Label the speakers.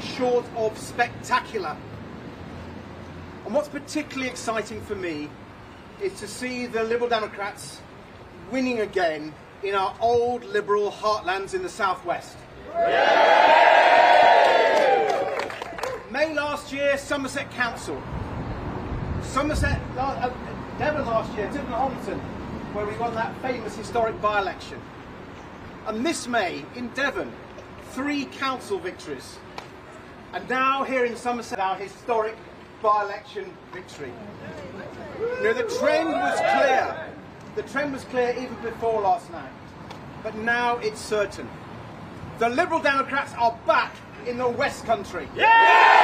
Speaker 1: short of spectacular. And what's particularly exciting for me is to see the Liberal Democrats winning again in our old Liberal heartlands in the southwest. May last year, Somerset Council. Somerset, uh, Devon last year, Devon where we won that famous historic by-election. And this May, in Devon, three council victories. And now here in Somerset, our historic by-election victory. Know, the trend was clear. The trend was clear even before last night. But now it's certain. The Liberal Democrats are back in the West Country. Yeah!